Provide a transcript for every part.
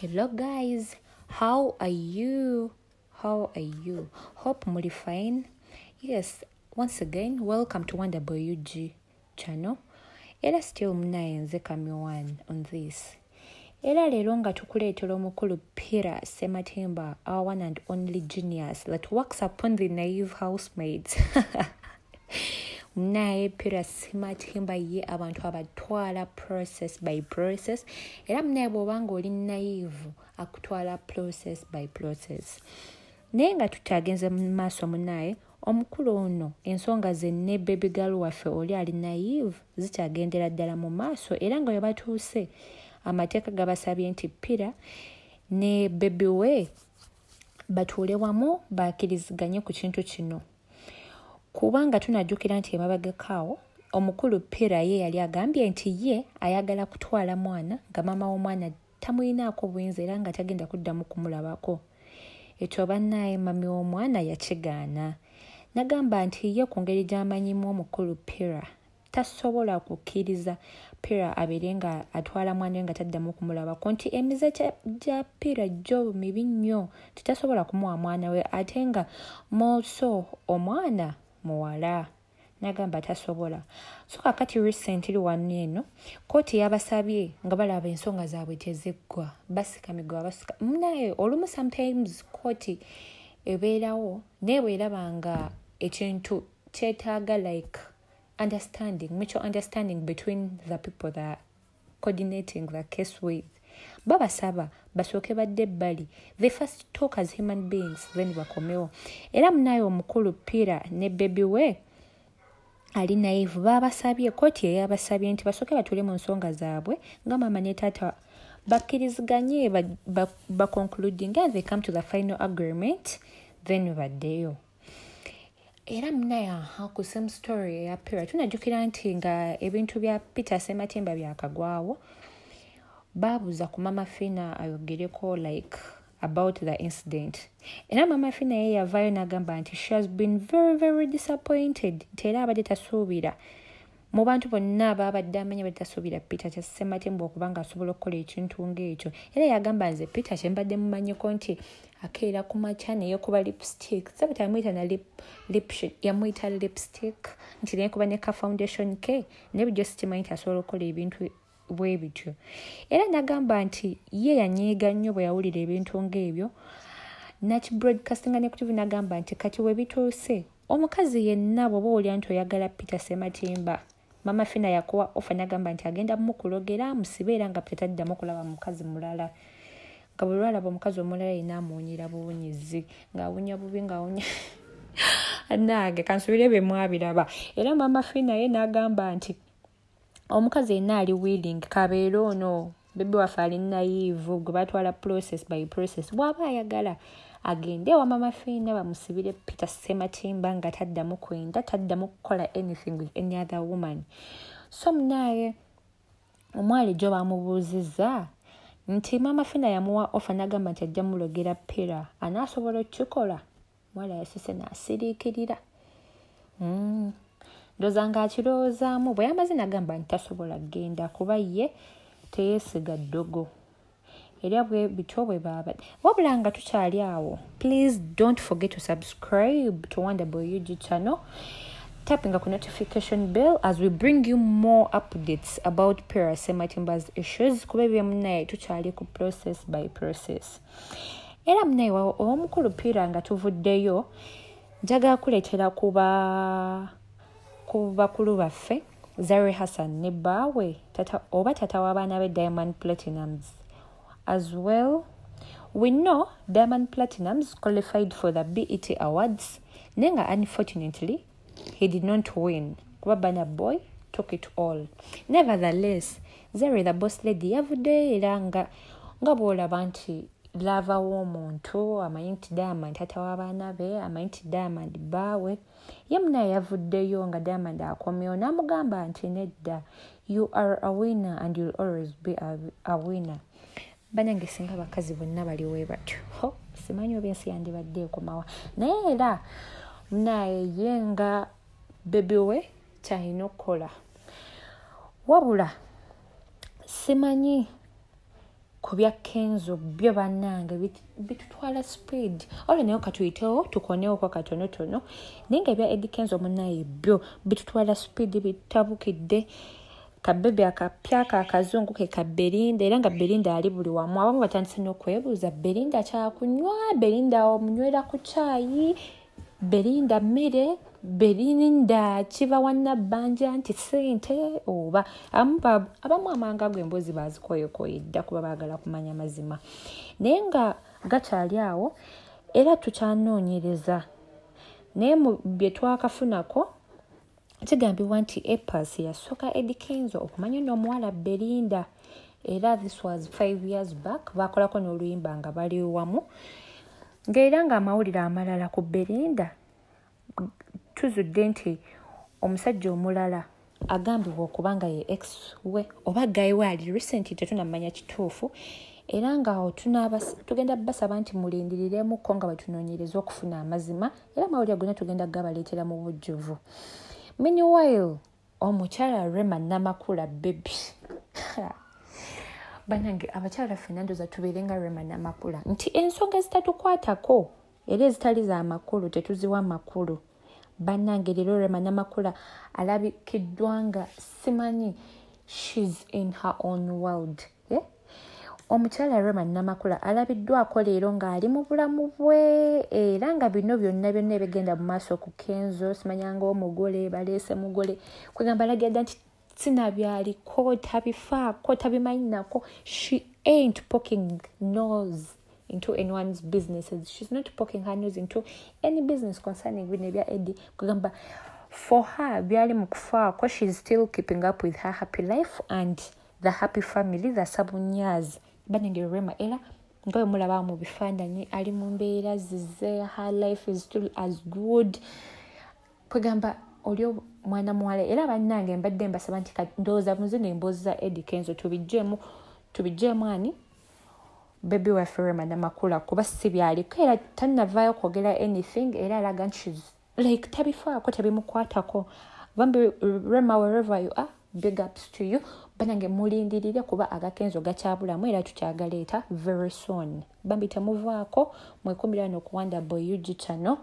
Hello, guys. How are you? How are you? Hope muli fine. Yes, once again, welcome to Wonder Boy UG channel. Era still munaye nze Kamyowan on this. Era leero nga tukuleetera omukulu Pira Sematimba, our one and only genius that works upon the naive housemaids. naye pira simatimba ye abantu abatwala process by process. Era munaye bw'obanga oli naive akutwala process by process. Naye nga tutagenze mu maaso munaye omukulu ono ensonga zenna ebebigalu waffe oli ali naive zikyagendera ddala mu maaso. Era nga we batuuse amateeka gabasabye nti pira ne bebi we batuule wamu bakkiriziganye ku kintu kino kubanga tunajjukira nti emabagakaawo omukulu pira ye yali agambye nti ye ayagala kutwala mwana nga maama w'omwana tamulinaako buyinza era nga tagenda kuddamu kumulabako. Ekyo bannaye mami w'omwana yakigaana. Nagamba nti ye ku ngeri gy'amanyimu omukulu pira tasobola kukkiriza pira abeere nga atwala mwana we nga taddamu kumulabako nti emize gya pira gyo mibi nnyo titasobola kumuwa mwana we ate nga mooso omwana muwala. Nagamba tasobola so kakati recently wano eno kooti yabasabye nga balaba ensonga zaabwe teziggwa basika migwa basika. Munaye olumu sometimes kooti ebeerawo naye bweraba nga ekintu kyetaaga like understanding mutual understanding between the people that coordinating the case with babasaba basooke badde ebbali. The first talk as human beings then bakomewo. Era munaye omukulu pira ne bebi we ali naive babasabye kooti eyabasabye nti basooke batule mu nsonga zaabwe nga maama ne taata bakkiriziganye baconcluding and they come to the final agreement then baddeyo. Era munaye aha ku same story eya pira tunajjukira nti nga ebintu bya peter sematimba byakagwawo babuuza ku mama fina ayogereko like about the incident. Era mama fina ye yavaayo n'agamba nti she has been very very disappointed. Nti era abadde tasuubira. Mu bantu bonna ababadde amanya badde tasuubira peter kyasematemba okuba nga asobola okukola ekintu ngaekyo era yagamba nze peter kyembadde mumanyiko nti akeera ku makya neyekuba lipstick. Sabata yamwita na yamwita lipstick nti neyekuba ne ka foundation ke naye bujo sikimanyi nti asobola okukola ebintu bwe bityo era nagamba nti ye yanyiiga nnyo bwe yawulira ebintu ngaebyo nakibroadcastinga ne kutv nagamba nti kati we bituuse omukazi yenna bwoba olya nti oyagala peter sematimba. Mama fina yakuwa ofa nagamba nti agenda mukulogera musibe era nga tetaddamu kulaba mukazi mulala. Nga bwe lwalaba omukazi omulala yina amuwunyira buwunyizi ngaawunya bubi ngaawunya nange kansubire bye mwabiraba. Era mama fina ye nagamba nti omukazi yenna ali willing kabeere ono bebi waffe ali naive gwe batwala process by process bw'aba ayagala agende ewa mama fiina bamusibire peter sematimba nga taddamu kwenda taddamu kukola anything with any other woman. So munaye omwali gyo bamubuuzizza nti mama fiina yamuwa ofa nagamba nti ajja mulogera pera anaasobola okukikola? Mwala yasise naasiriikirira mm. ndoza nga akirowoozaamu bwe yamaze nagamba nti tasobola kgenda kuba ye teyeesiga ddogo. Era bwe bityo bwe baaba wabula nga tukyali awo please don't forget to subscribe to wonderboy ug channel. Tapping ku notification bell as we bring you more updates about parasematimber's issues. Kuba ebyo munaye tukyali ku process by process. Era munaye owomukulu pira nga tuvuddeyo njagala kuleetera kuba ku bakulu baffe zari hassan ne baawe tata, oba tata w'abaana be diamond platinums as well we know diamond platinums qualified for the bet awards. Naye nga unfortunately he did not win. Kuba bana boy took it all. Nevertheless zari the boss lady yavuddeyo era nga nga bwolaba nti lava w'omuntu amanyi nti diamond tata w'abaana be amanyi nti diamond baawe. Ye munaye yavuddeyo nga diamond akomyewo n'amugamba nti nedda you are a winner and you'll always be a, a winner. Banange singa abakazi bonna baliwe batyo. Ho simanyi oba ensi yandibadde ekomawa naye era munaye ye nga bebi we kyalina okukola. Wabula simanyi ku bya kenzo byo bannange bit- bitutwala speed. Olwo naye katuyitewo tukonewo katonotono. Naye nga ebya edi kenzo munnaye byo bitutwala speed bitabukidde. Kabebi akapya kakazungu ke ka berinda era nga berinda ali buli wamu. Abamu batandise n'okwebuuza berinda kyakunywa berinda omunywera ku kyayi berinda mmere berinda kiva wannabbanja nti sente oba abamu ba- abamu amanga ago emboozi bazikoyekoyedda kuba baagala kumanya mazima. Naye nga gakyali awo era tukyanoonyereza. Naye mu bye twakafunako kigambibwa nti epas yasooka edikenzo okumanya n'omuwala belinda. Era this was five years back bakolako n'oluyimba nga bali wamu. Ngaera ng'amawulire amalala ku belinda tuzudde nti omusajja omulala agambibwa okuba nga ye ex we oba gayi we ali recent tetunamanya kituufu era ngaawo tugenda basaba nti mulindiriremukko nga bwetunoonyereza okufuna amazima era amawulire gonna tugenda gabaleetera mu bujjuvu. Meanwhile omukyala rema namakula bebi banange abakyala ffenna ndoza tubeere nga rema namakula. Nti ensonga ezitatukwatako era ezitali za makulu tetuziwa makulu bannange leero rema namakula alabikiddwa nga simanyi shes in her own world omukyala rema namakula alabiddwako leero ng'ali mu bulamu bwe era nga bino byonna byonna ebigenda mu maaso ku kenzo simanyanga omugole baleese mugole kwegamba alagira nti sinabyaliko tabifaako tabimanyi nako she ain't poking nose into anyone's businesses. She's not poking her nose into any business concerning bino ebya edi kugamba. For her byali mu kwa she's still keeping up with her happy life and the happy family the sabunyazi banenge rema era nga bwe mulaba mu bifaananyi ali mu mbeera zize her life is still as good. Kwegamba oli mwana muwala era bannange mbadde mbasaba nti ndowooza muzino emboozi za edi kenzo tubijjeemu tubijjeemu ani bebi waffe rema namakula kuba si byaliko era tannavaayo kwogera anything era alaga nti like tabifaako tebimukwatako bambi rema wherever you are big ups to you. Banange mulindirire kuba agakenzo gakyabulamu era tukyagaleeta very soon. Bambi temuvaako mwekumira no ku wonderboy ug channel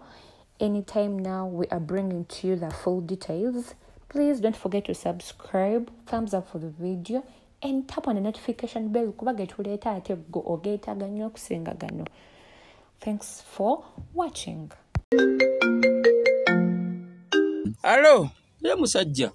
anytime now we are bringing to you the full details. Please don't forget to subscribe. Thumbs up for the video and tap on the notification bell kuba getuleeta ate go ogeetaaga nnyo okusinga gano thanks for watching. Alo ye musajja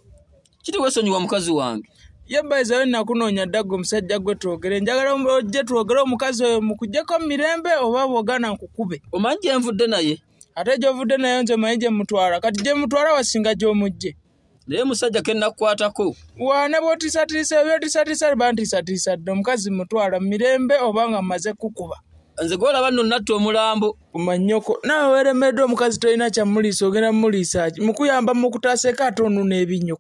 kiti wesonyiwa mukazi wange? Ye baizawe nakunoonya ddaga omusajja gwe twogere. Njagala ojje twogere omukazi oyo mukugjeko mu mirembe oba bwogana nkukube. Omanyi gye nvudde naye? Ate gyovudde nayo nze manyi gye mutwala. Kati gye mutwala wasinga gy'omugje naye musajja ke nnakukwatako wane bwotiisatiisa ebyotiisatiisa bantiisatiisa dde omukazi mutwala mu mirembe oba nga mmaze kukuba? Nze gwolaba nno natta omulambo. Manyoko. Naawe weeremeddwa omukazi tolina kyamuliisa ogenda mumuliisa ki mukuyamba mukutaseeko ate onuna ebinyo